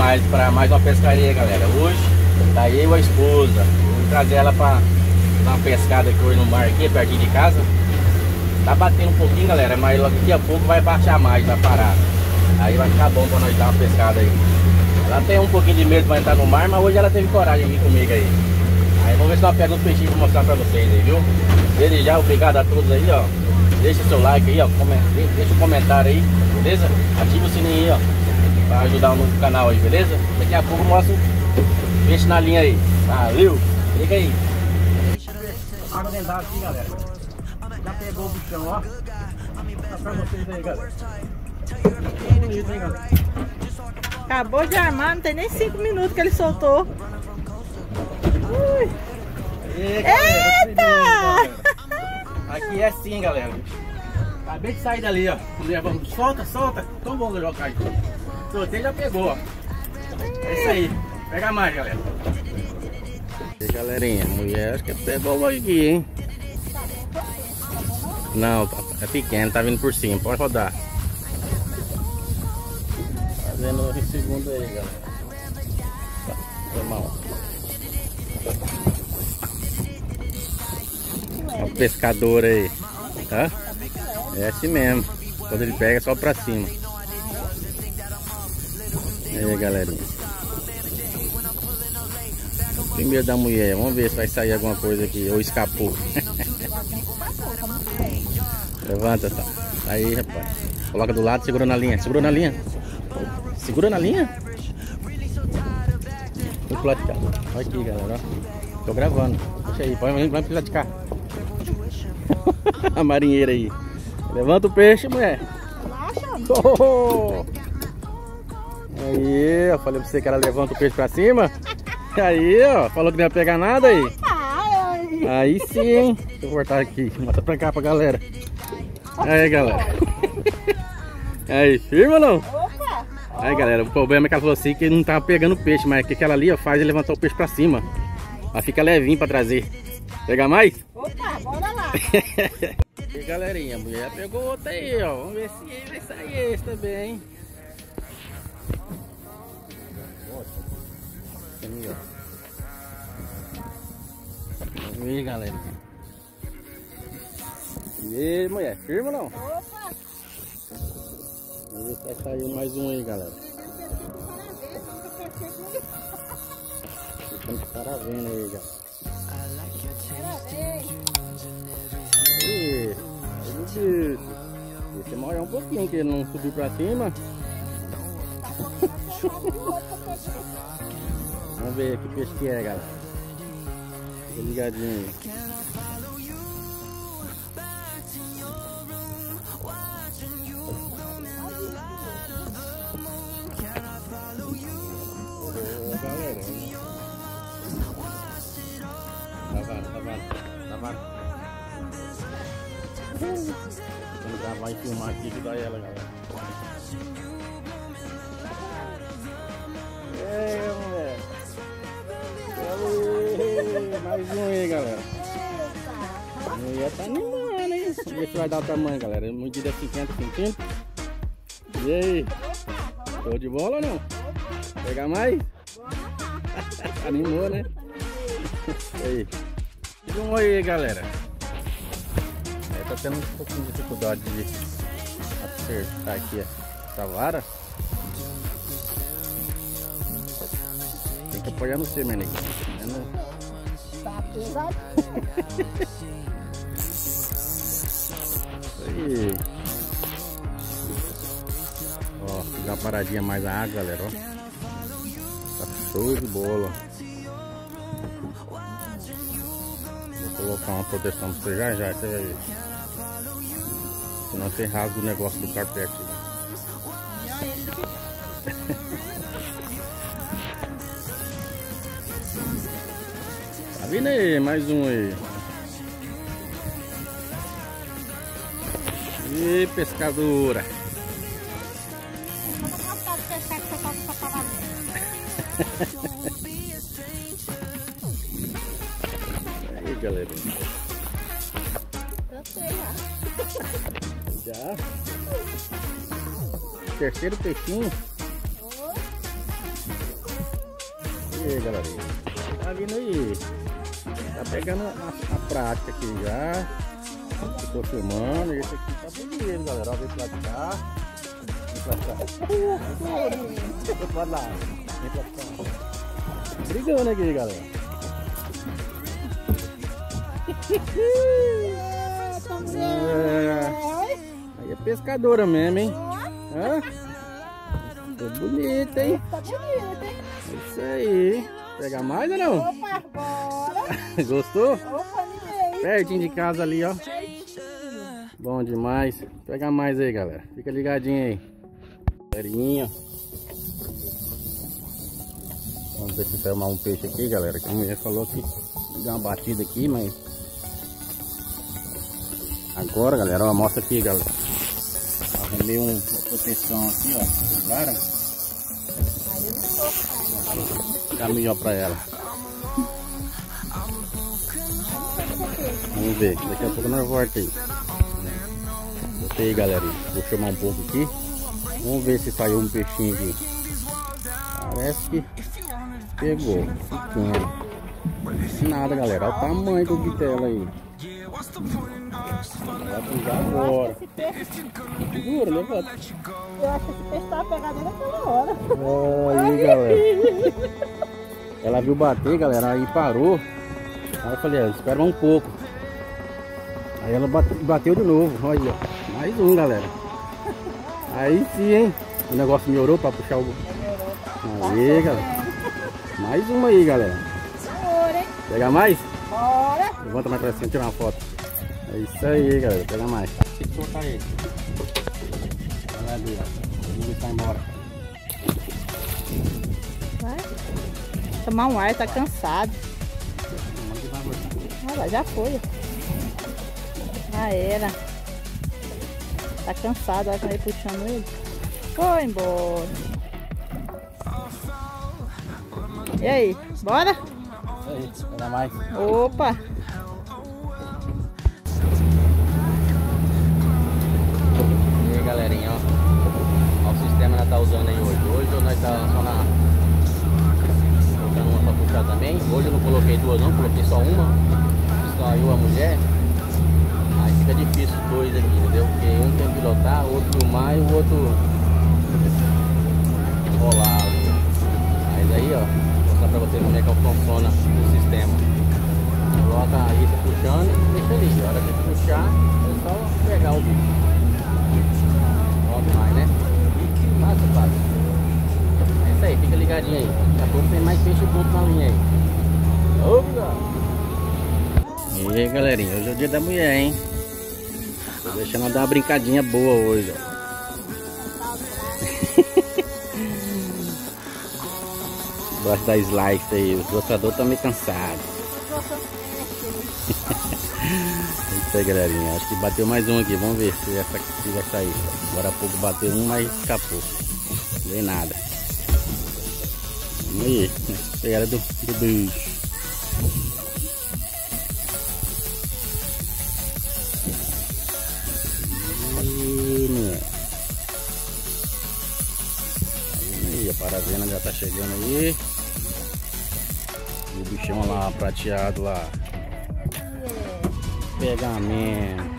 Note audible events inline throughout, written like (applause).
mais para mais uma pescaria, galera. Hoje tá eu a esposa. Vou trazer ela para dar uma pescada aqui hoje no mar aqui, pertinho de casa. Tá batendo um pouquinho, galera, mas daqui a pouco vai baixar mais, vai parar. Aí vai ficar bom para nós dar uma pescada aí. Ela tem um pouquinho de medo para entrar no mar, mas hoje ela teve coragem de vir comigo aí. Aí vamos ver se ela pega uns peixinhos pra mostrar pra vocês aí, viu? Desde já, obrigado a todos aí, ó. Deixa seu like aí, ó. Deixa o um comentário aí, beleza? Ativa o sininho aí, ó. Pra ajudar no canal aí, beleza? Daqui a pouco eu mostro peixe na linha aí. Valeu! Liga aí. Água aqui, galera. Já pegou o bichão, ó. Tá pra vocês aí, galera. Bonito, hein, galera? Acabou de armar, não tem nem 5 minutos que ele soltou. Ui. Eita! Aqui é assim, galera. Acabei de sair dali, ó. Levando, solta, solta. Tão bom jogar aí. Soltei já pegou, ó. É isso aí. Pega mais, galera. E galerinha, mulher acho que pegou aqui, hein? Não, é pequeno, tá vindo por cima. Pode rodar. Fazendo em segundo aí, galera. Tá, foi mal. Olha o pescador aí. Tá? É assim mesmo. Quando ele pega é só pra cima. E aí, galerinha. Primeiro da mulher. Vamos ver se vai sair alguma coisa aqui. Ou escapou. (laughs) Levanta, tá. Aí, rapaz. Coloca do lado, segura na linha. Segura na linha. Segura na linha. Vou pro lado de cá. Olha aqui, galera. Tô gravando. Deixa aí. Vai, vai pro lado de cá. (laughs) A marinheira aí. Levanta o peixe, mulher. (laughs) Oh! Aí, ó. Falei pra você que ela levanta o peixe pra cima. Aí, ó. Falou que não ia pegar nada aí. Aí sim, hein? Deixa eu voltar aqui. Mostra pra cá pra galera. Aí, galera. Aí, firma ou não? Aí, galera, o problema é que ela falou assim que não tava pegando peixe, mas que aquela ali, ó, faz é levantar o peixe pra cima. Ela fica levinho pra trazer. Pegar mais? Opa, bora lá. (laughs) e galerinha, a mulher pegou outra aí, ó. Vamos ver se vai sair esse também, hein? Aí, ó. E aí, galera. E aí, mulher, firma ou não? Opa! Vamos ver se vai sair mais um aí, galera. Ficando caravana aí, galera. Aí, aí, Deixa eu molhar um pouquinho, que ele não subiu pra cima. (laughs) Vamos ver que peixe que é, galera. Fica ligadinho aí. Tá tá tá. Vamos gravar e filmar aqui que dá ela, galera. A mulher tá animando, hein? Vamos ver se vai dar o tamanho, galera. Medida 50 centímetros. E aí? Show de bola ou não? Pegar mais? (laughs) Animou, né? E (laughs) aí? Vamos aí, galera. É, tá tendo um pouquinho de dificuldade de acertar aqui essa vara. Tem que apoiar no C, Merlin. É no... Tá pesado. (laughs) Aí. Ó, dá uma paradinha mais a água, galera, ó. Tá show de bola. Vou colocar uma proteção pra você já já, você vai ver. Senão você rasga o negócio do carpete. (laughs) Tá vindo aí, mais um aí. Essa palavra. (laughs) Aí, sei já. Já. Terceiro peixinho. E aí, galerinha. Tá vindo aí. Tá pegando a, a prática aqui já. Ficou filmando. Esse aqui tá bonito, galera. Ó, vem pra cá. Vem pra cá. Vem pra lá. Vem pra cá. Brigando aqui, galera. É. Aí é pescadora mesmo, hein? Hã? Ficou bonita, hein? Tá bonito, hein? É isso aí. Pega mais ou não? Opa, bora. (laughs) Gostou? Opa, ninguém. Pertinho de casa ali, ó. Bom demais. Pega mais aí, galera. Fica ligadinho aí. Galerinha. Vamos ver se sai um peixe aqui, galera. Que a mulher falou que deu uma batida aqui, mas... Agora, galera, ó, mostra aqui, galera. Arrumei um, uma proteção aqui, ó. Claro. Caminho pra ela. Vamos ver, daqui a pouco nós volta aí. Botei aí, galera. Vou chamar um pouco aqui. Vamos ver se saiu um peixinho aqui. Parece que pegou. Pequeno. Nada, galera. Olha o tamanho do bitela aí. Vai pisar agora. Segura, levanta. eu acho que esse peixe tava pegado naquela hora. Aí, galera. Ela viu bater, galera, aí parou. Aí eu falei, ah, espera um pouco. Aí ela bate- bateu de novo. Olha. Mais um, galera. Aí sim, hein? O negócio melhorou pra puxar o. Aí, galera. Mais uma aí, galera. Pega mais? Bora. Levanta mais pra cima, tirar uma foto. É isso aí, galera. Pega mais. Tem que soltar ele. Olha ali, ó. Ele tá embora. Vai. Tomar um ar, tá cansado. Olha lá, já foi. Já era. Tá cansado, olha como ele puxando ele. Foi embora. E aí, bora? Aí, pega mais. Opa! E aí galerinha, ó. Ó, o sistema nós tá usando aí hoje. Hoje nós tá só na. Colocando uma pra puxar também. Hoje eu não coloquei duas não, coloquei só uma. Só eu a mulher. Aí fica difícil os dois aqui, entendeu? Porque um tem que pilotar, outro e o outro rolar. Mas aí ó, vou mostrar pra vocês como é que funciona o sistema. Coloca a isca puxando e deixa ali. A hora que puxar, é só pegar o bicho. Óbvio mais, né? Fácil, fácil. É isso aí, fica ligadinho aí. Daqui a pouco tem mais peixe bruto na linha aí. Obrigado! E aí galerinha, hoje é o dia da mulher, hein? Tô deixando ela dar uma brincadinha boa hoje, ó. (laughs) Gosto da slice aí, os gostadores estão meio isso aí, galerinha. Acho que bateu mais um aqui. Vamos ver se essa aqui vai sair. Agora há pouco bateu um, mas escapou. Não veio nada. Vamos aí. Espera do, do bicho. Parazena já tá chegando aí. O bichão lá, prateado lá. Pegamento.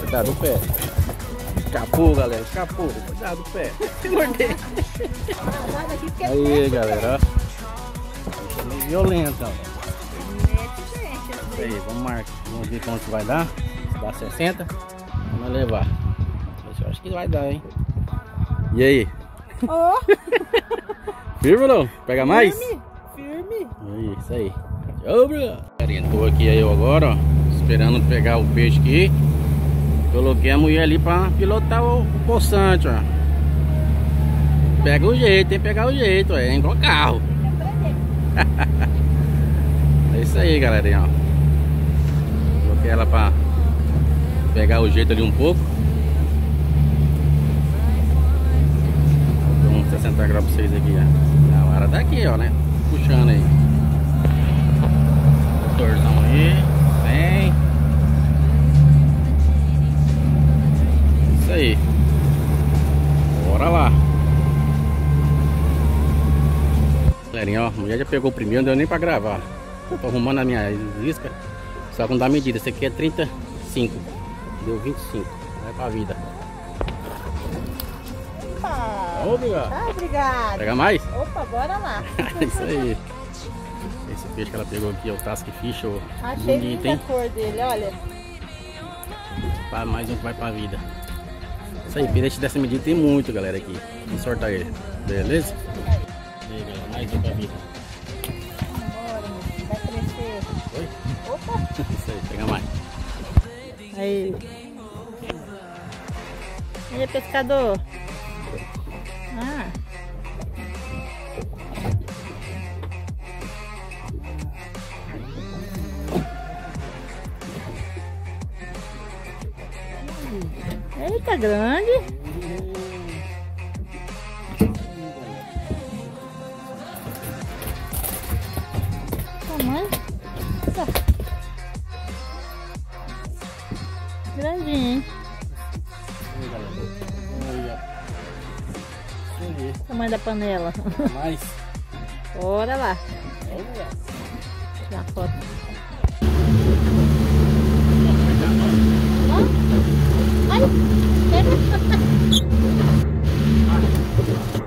Cuidado do pé. Escapou, galera. Escapou. Cuidado do pé. Porque Aí, galera. Bicho é aí, vamos marcar. Vamos ver quanto vai dar. Dá 60, vamos levar. Eu acho que vai dar, hein? E aí? Ó, (laughs) Firme ou não? Pega mais? firme, firme. Aí, isso aí. Galerinha, tô aqui eu agora, ó, esperando pegar o peixe aqui. Coloquei a mulher ali pra pilotar o, o poçante, ó. Pega o jeito, tem que pegar o jeito, ó, é igual carro. (laughs) É isso aí, galerinha, ó. Coloquei ela pra pegar o jeito ali um pouco. Dou uns 60 graus pra vocês aqui, ó. A hora tá aqui, ó, né? Puxando aí. Motorzão aí. Vem. Isso aí. Bora lá. Galerinha, ó, a mulher já pegou o primeiro, não deu nem pra gravar. Tô arrumando a minha isca, só que não dá medida. Esse aqui é 35 deu 25, vai pra vida. Opa! Obrigado. Ah, obrigado. Pega mais? Opa, bora lá. (laughs) Isso aí. Esse peixe que ela pegou aqui é o Task Fish, ó. Achei bonito, linda hein? a cor dele, olha. Pra mais um que vai pra vida. Isso aí, peixe dessa medida tem muito, galera, aqui. Vamos sortar ele. Beleza? E aí, galera, mais um pra vida. Bora, vai crescer. Oi? Opa! (laughs) Isso aí, pega mais. Aí. Aí, pescador? Ah. Eita, grande. panela. Mas... Bora lá. Olha. A foto. Ai. (laughs)